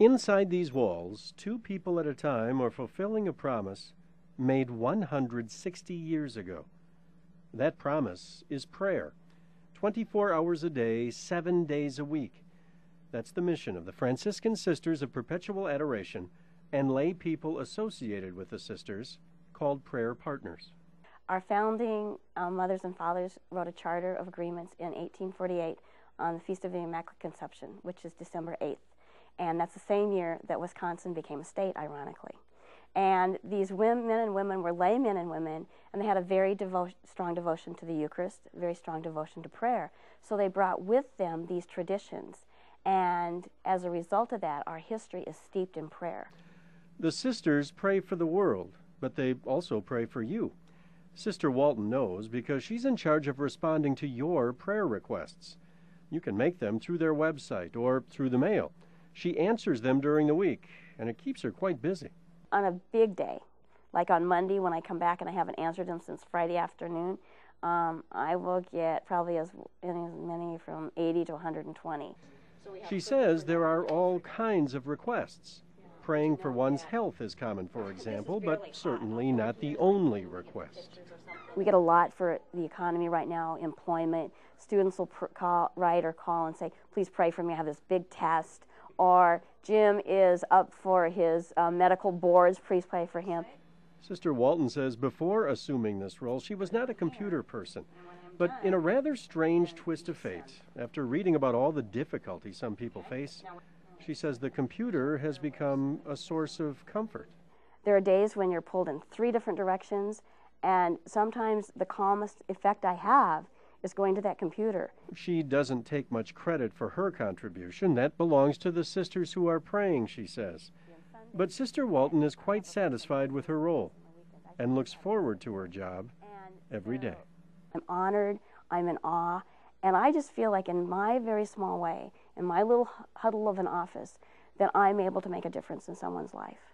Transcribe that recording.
Inside these walls, two people at a time are fulfilling a promise made 160 years ago. That promise is prayer 24 hours a day, seven days a week. That's the mission of the Franciscan Sisters of Perpetual Adoration and lay people associated with the sisters called prayer partners. Our founding um, mothers and fathers wrote a charter of agreements in 1848 on the Feast of the Immaculate Conception, which is December 8th. And that's the same year that Wisconsin became a state, ironically. And these women and women were laymen and women, and they had a very devo strong devotion to the Eucharist, very strong devotion to prayer. So they brought with them these traditions. And as a result of that, our history is steeped in prayer. The sisters pray for the world, but they also pray for you. Sister Walton knows because she's in charge of responding to your prayer requests. You can make them through their website or through the mail. She answers them during the week, and it keeps her quite busy. On a big day, like on Monday when I come back and I haven't answered them since Friday afternoon, um, I will get probably as, as many from 80 to 120. She says there are all kinds of requests. Praying for one's health is common, for example, but certainly not the only request. We get a lot for the economy right now, employment. Students will call, write or call and say, please pray for me, I have this big test or Jim is up for his uh, medical boards, please pray for him. Sister Walton says before assuming this role, she was not a computer person. But in a rather strange twist of fate, after reading about all the difficulties some people face, she says the computer has become a source of comfort. There are days when you're pulled in three different directions, and sometimes the calmest effect I have is going to that computer. She doesn't take much credit for her contribution. That belongs to the sisters who are praying, she says. But Sister Walton is quite satisfied with her role and looks forward to her job every day. I'm honored, I'm in awe, and I just feel like in my very small way, in my little huddle of an office, that I'm able to make a difference in someone's life.